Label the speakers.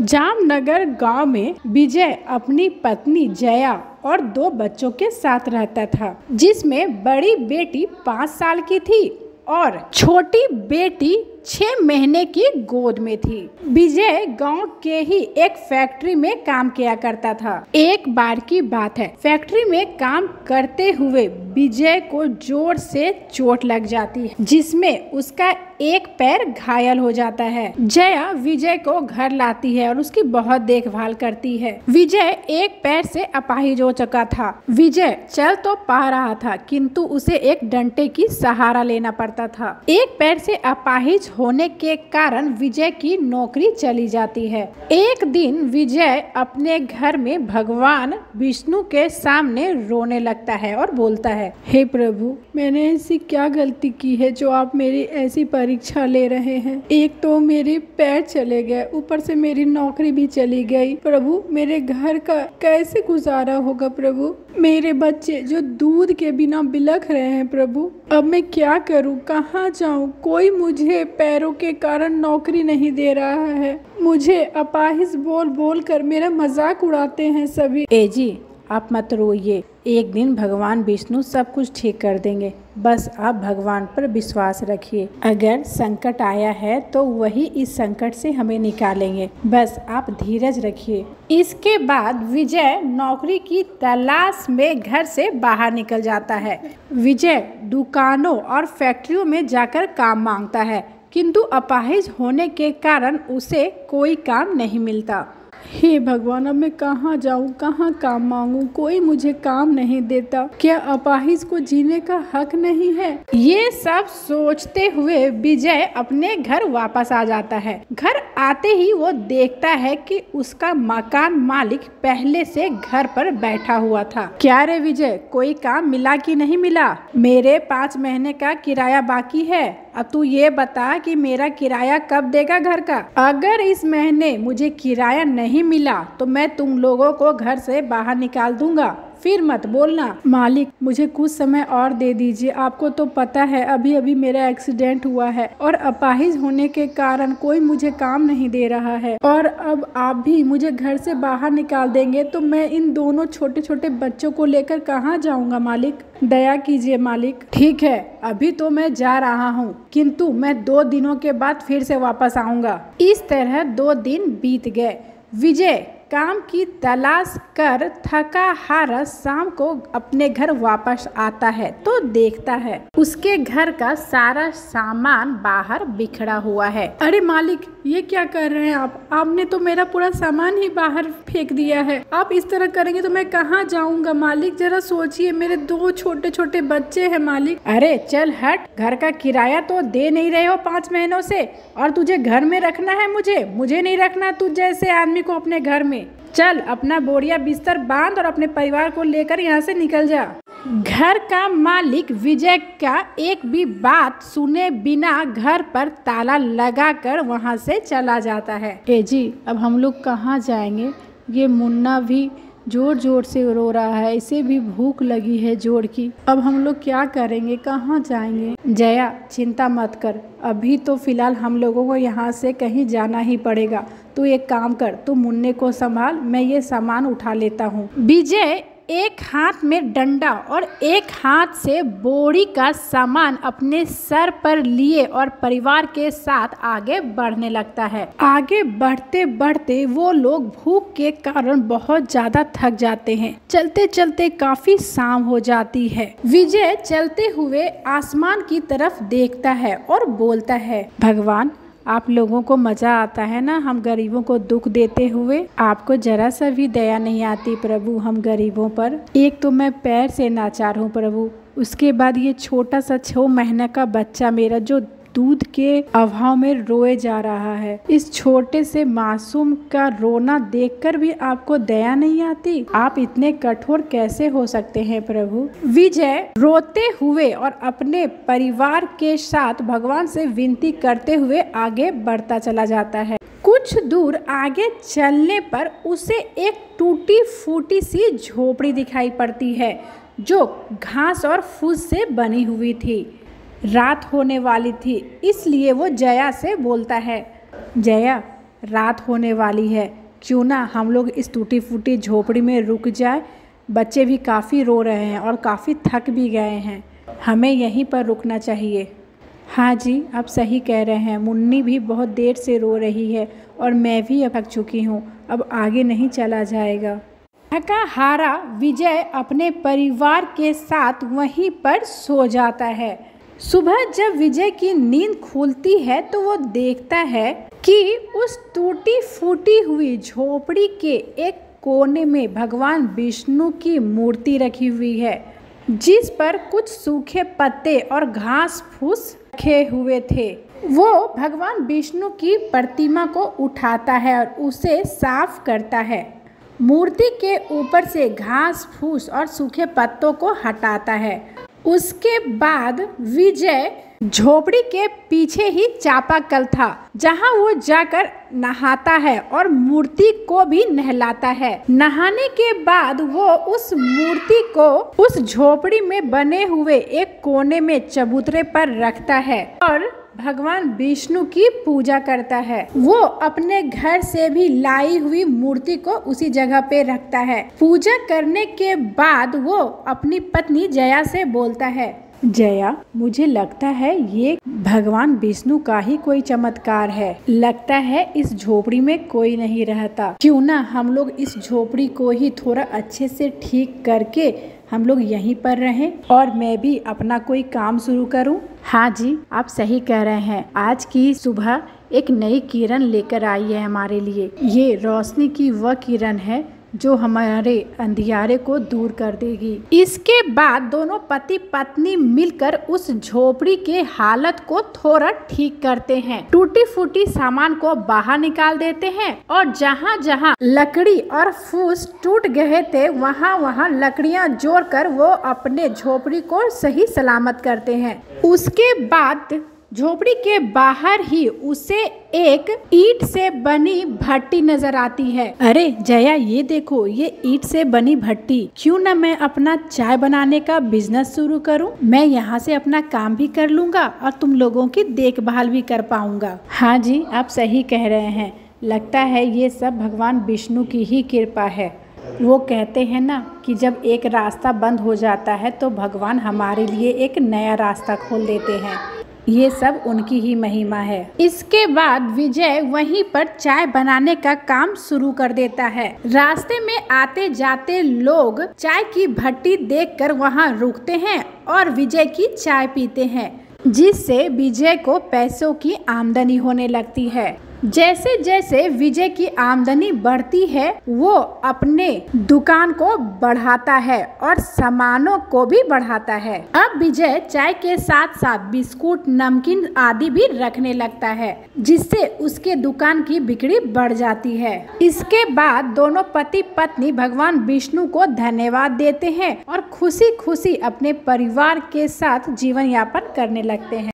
Speaker 1: जामनगर गाँव में विजय अपनी पत्नी जया और दो बच्चों के साथ रहता था, जिसमें बड़ी बेटी पाँच साल की थी और छोटी बेटी छह महीने की गोद में थी। विजय गाँव के ही एक फैक्ट्री में काम किया करता था। एक बार की बात है, फैक्ट्री में काम करते हुए विजय को ज़ोर से चोट लग जाती है, जिसमें उसका एक पैर घायल हो जाता है। जया विजय को घर लाती है और उसकी बहुत देखभाल करती है। विजय एक पैर से अपाहिज हो चुका था। विजय, चल तो पा रहा था, किंतु उसे एक डंटे की सहारा लेना पड़ता था। एक पैर से अपाहिज होने के कारण विजय की नौकरी चली जाती है। एक दिन विजय अपने घर में भगवान विष्णु के सामने रोने लगता है और बोलता है, हे प्रभु, मैंने ऐसी क्या गलती की है जो आप मेरी ऐसी परीक्षा ले रहे हैं। एक तो मेरे पैर चले गए, ऊपर से मेरी नौकरी भी चली गई। प्रभु, मेरे घर का कैसे गुजारा होगा प्रभु? मेरे बच्चे जो दूध के बिना बिलख रहे हैं प्रभु, अब मैं क्या करूँ? कहाँ जाऊँ? कोई मुझे पैरों के कारण नौकरी नहीं दे रहा है। मुझे अपाहिज बोल बोल कर मेरा मज़ाक उड़ाते हैं सभी। ए जी आप मत रोइए। एक दिन भगवान विष्णु सब कुछ ठीक कर देंगे। बस आप भगवान पर विश्वास रखिए। अगर संकट आया है तो वही इस संकट से हमें निकालेंगे। बस आप धीरज रखिए। इसके बाद विजय नौकरी की तलाश में घर से बाहर निकल जाता है। विजय दुकानों और फैक्ट्रियों में जाकर काम माँगता है, किंतु अपाहिज होने के कारण उसे कोई काम नहीं मिलता। हे भगवान, अब मैं कहाँ जाऊँ, कहाँ काम मांगू? कोई मुझे काम नहीं देता। क्या अपाहिज को जीने का हक नहीं है? ये सब सोचते हुए विजय अपने घर वापस आ जाता है। घर आते ही वो देखता है कि उसका मकान मालिक पहले से घर पर बैठा हुआ था। क्या रे विजय, कोई काम मिला कि नहीं मिला? मेरे पाँच महीने का किराया बाकी है। अब तू ये बता कि मेरा किराया कब देगा घर का? अगर इस महीने मुझे किराया नहीं मिला तो मैं तुम लोगों को घर से बाहर निकाल दूँगा। फिर मत बोलना। मालिक, मुझे कुछ समय और दे दीजिए। आपको तो पता है अभी अभी मेरा एक्सीडेंट हुआ है और अपाहिज होने के कारण कोई मुझे काम नहीं दे रहा है। और अब आप भी मुझे घर से बाहर निकाल देंगे तो मैं इन दोनों छोटे छोटे बच्चों को लेकर कहाँ जाऊँगा, मालिक? दया कीजिए, मालिक। ठीक है, अभी तो मैं जा रहा हूँ, किंतु मैं दो दिनों के बाद फिर से वापस आऊँगा। इस तरह दो दिन बीत गए। विजय काम की तलाश कर थका हारा शाम को अपने घर वापस आता है तो देखता है। उसके घर का सारा सामान बाहर बिखरा हुआ है। अरे मालिक, ये क्या कर रहे हैं आप? आपने तो मेरा पूरा सामान ही बाहर फेंक दिया है। आप इस तरह करेंगे तो मैं कहाँ जाऊँगा मालिक? जरा सोचिए, मेरे दो छोटे छोटे बच्चे हैं मालिक। अरे चल हट, घर का किराया तो दे नहीं रहे हो पाँच महीनों से। और तुझे घर में रखना है मुझे? मुझे नहीं रखना, तू जैसे आदमी को अपने घर में। चल, अपना बोरिया बिस्तर बाँध और अपने परिवार को लेकर यहाँ से निकल जा। घर का मालिक विजय का एक भी बात सुने बिना घर पर ताला लगाकर वहाँ से चला जाता है। ए जी, अब हम लोग कहाँ जाएँगे? ये मुन्ना भी ज़ोर ज़ोर से रो रहा है, इसे भी भूख लगी है ज़ोर की। अब हम लोग क्या करेंगे? कहाँ जाएँगे? जया, चिंता मत कर। अभी तो फ़िलहाल हम लोगों को यहाँ से कहीं जाना ही पड़ेगा। तू एक काम कर, तू मुन्ने को संभाल, मैं ये सामान उठा लेता हूँ। विजय एक हाथ में डंडा और एक हाथ से बोरी का सामान अपने सर पर लिए और परिवार के साथ आगे बढ़ने लगता है। आगे बढ़ते बढ़ते वो लोग भूख के कारण बहुत ज़्यादा थक जाते हैं। चलते चलते काफ़ी शाम हो जाती है। विजय चलते हुए आसमान की तरफ़ देखता है और बोलता है, भगवान आप लोगों को मज़ा आता है ना? हम गरीबों को दुख देते हुए आपको जरा सा भी दया नहीं आती प्रभु, हम गरीबों पर। एक तो मैं पैर से नाचार हूँ प्रभु, उसके बाद ये छोटा सा छः महीने का बच्चा मेरा जो दूध के अभाव में रोए जा रहा है। इस छोटे से मासूम का रोना देखकर भी आपको दया नहीं आती। आप इतने कठोर कैसे हो सकते हैं प्रभु? विजय रोते हुए और अपने परिवार के साथ भगवान से विनती करते हुए आगे बढ़ता चला जाता है। कुछ दूर आगे चलने पर उसे एक टूटी फूटी सी झोपड़ी दिखाई पड़ती है, जो घास और फूस से बनी हुई थी। रात होने वाली थी, इसलिए वो जया से बोलता है, जया, रात होने वाली है, क्यों ना हम लोग इस टूटी फूटी झोपड़ी में रुक जाए? बच्चे भी काफ़ी रो रहे हैं और काफ़ी थक भी गए हैं। हमें यहीं पर रुकना चाहिए। हाँ जी, आप सही कह रहे हैं। मुन्नी भी बहुत देर से रो रही है और मैं भी अब थक चुकी हूँ। अब आगे नहीं चला जाएगा। हारा विजय अपने परिवार के साथ वहीं पर सो जाता है। सुबह जब विजय की नींद खुलती है तो वो देखता है कि उस टूटी फूटी हुई झोपड़ी के एक कोने में भगवान विष्णु की मूर्ति रखी हुई है, जिस पर कुछ सूखे पत्ते और घास फूस रखे हुए थे। वो भगवान विष्णु की प्रतिमा को उठाता है और उसे साफ़ करता है। मूर्ति के ऊपर से घास फूस और सूखे पत्तों को हटाता है। उसके बाद विजय झोपड़ी के पीछे ही चापाकल था, जहाँ वो जाकर नहाता है और मूर्ति को भी नहलाता है। नहाने के बाद वो उस मूर्ति को उस झोपड़ी में बने हुए एक कोने में चबूतरे पर रखता है और भगवान विष्णु की पूजा करता है। वो अपने घर से भी लाई हुई मूर्ति को उसी जगह पे रखता है। पूजा करने के बाद वो अपनी पत्नी जया से बोलता है जया, मुझे लगता है ये भगवान विष्णु का ही कोई चमत्कार है। लगता है इस झोपड़ी में कोई नहीं रहता। क्यों ना हम लोग इस झोपड़ी को ही थोड़ा अच्छे से ठीक करके हम लोग यहीं पर रहें और मैं भी अपना कोई काम शुरू करूँ? हाँ जी, आप सही कह रहे हैं। आज की सुबह एक नई किरण लेकर आई है हमारे लिए। ये रोशनी की वह किरण है जो हमारे अंधियारे को दूर कर देगी। इसके बाद दोनों पति पत्नी मिलकर उस झोपड़ी के हालत को थोड़ा ठीक करते हैं। टूटी फूटी सामान को बाहर निकाल देते हैं और जहाँ जहाँ लकड़ी और फूस टूट गए थे वहाँ वहाँ लकड़ियाँ जोड़कर वो अपने झोपड़ी को सही सलामत करते हैं। उसके बाद झोपड़ी के बाहर ही उसे एक ईट से बनी भट्टी नज़र आती है। अरे, जया, ये देखो, ये ईट से बनी भट्टी। क्यों ना मैं अपना चाय बनाने का बिज़नेस शुरू करूँ? मैं यहाँ से अपना काम भी कर लूँगा और तुम लोगों की देखभाल भी कर पाऊँगा। हाँ जी, आप सही कह रहे हैं। लगता है ये सब भगवान विष्णु की ही कृपा है। वो कहते हैं ना कि जब एक रास्ता बंद हो जाता है तो भगवान हमारे लिए एक नया रास्ता खोल देते हैं। ये सब उनकी ही महिमा है। इसके बाद विजय वहीं पर चाय बनाने का काम शुरू कर देता है। रास्ते में आते जाते लोग चाय की भट्टी देखकर वहाँ रुकते हैं और विजय की चाय पीते हैं, जिससे विजय को पैसों की आमदनी होने लगती है। जैसे जैसे विजय की आमदनी बढ़ती है, वो अपने दुकान को बढ़ाता है और सामानों को भी बढ़ाता है। अब विजय चाय के साथ साथ बिस्कुट, नमकीन आदि भी रखने लगता है, जिससे उसके दुकान की बिक्री बढ़ जाती है। इसके बाद दोनों पति पत्नी भगवान विष्णु को धन्यवाद देते हैं और खुशी खुशी अपने परिवार के साथ जीवन यापन करने लगते हैं।